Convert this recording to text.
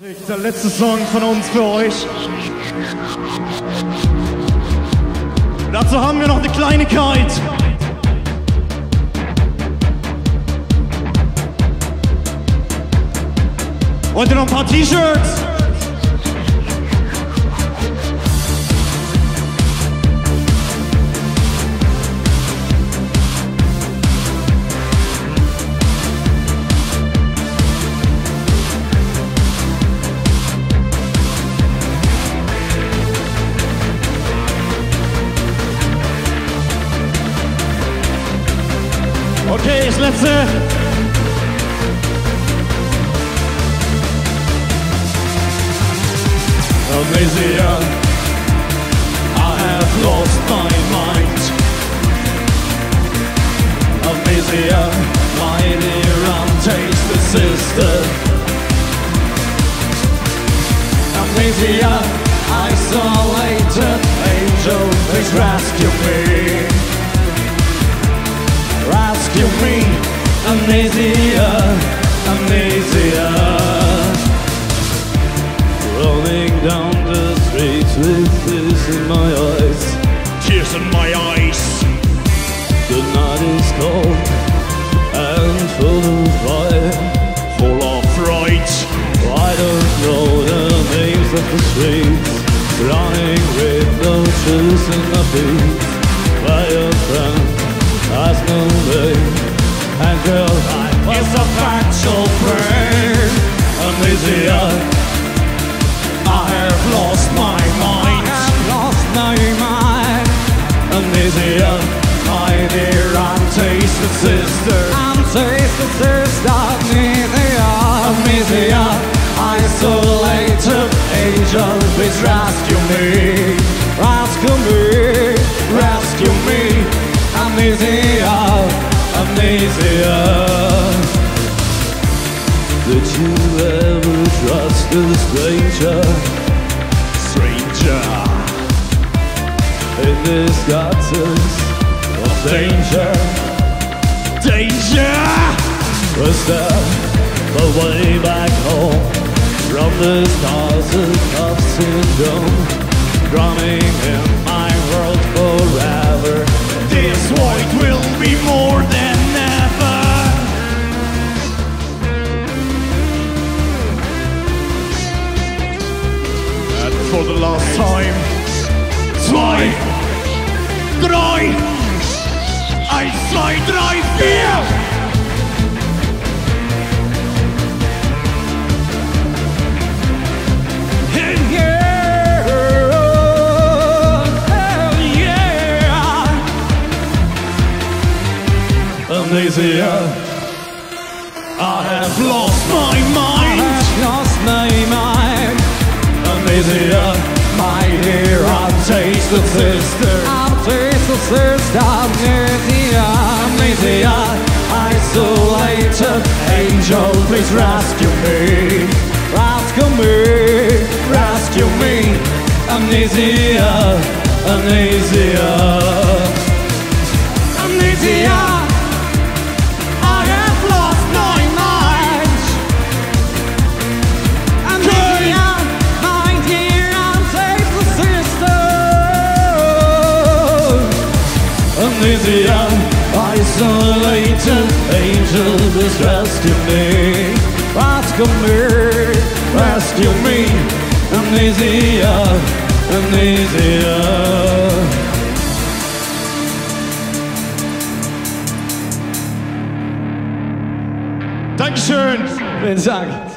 Der letzte Song von uns für euch. Dazu haben wir noch eine Kleinigkeit. Heute noch ein paar T-Shirts. Okay, das letzte. Amnesia, I have lost my mind. Amnesia, my dear untasted sister. Amnesia, isolated angel, please rescue me Amnesia, amnesia. Rolling down the streets with tears in my eyes. Tears in my eyes. The night is cold and full of fire. Full of fright. I don't know the names of the streets. Running with no shoes in my feet. By your friend has no name And girl, I is a factual prayer Amnesia. I have lost my mind. I have lost my mind. Amnesia. My dear untasted sister. Untasted sister Amnesia. Amnesia. Isolated angel. Please rescue me. Rescue me. Rescue me. Amnesia, amnesia. Did you ever trust a stranger? Stranger. In this gutters of danger. Danger! Was there the way back home from the stars of syndrome? Drumming in for the last time, zwei, drei, eins, zwei, drei, vier. amnesia. I have lost my mind. Amnesia, my dear untasted sister. Untasted sister. Amnesia, amnesia. Isolated angel, please rescue me. Rescue me, rescue me. Amnesia, amnesia. Amnesia. Amnesia Isolated angel just rescue me Rescue me, rescue me Amnesia, amnesia Dankeschön. Vielen Dank.